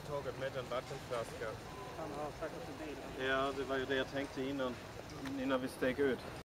tagit med en vattenflaska. Han har säkert i bilen. Ja, det var ju det jag tänkte innan, innan vi steg ut.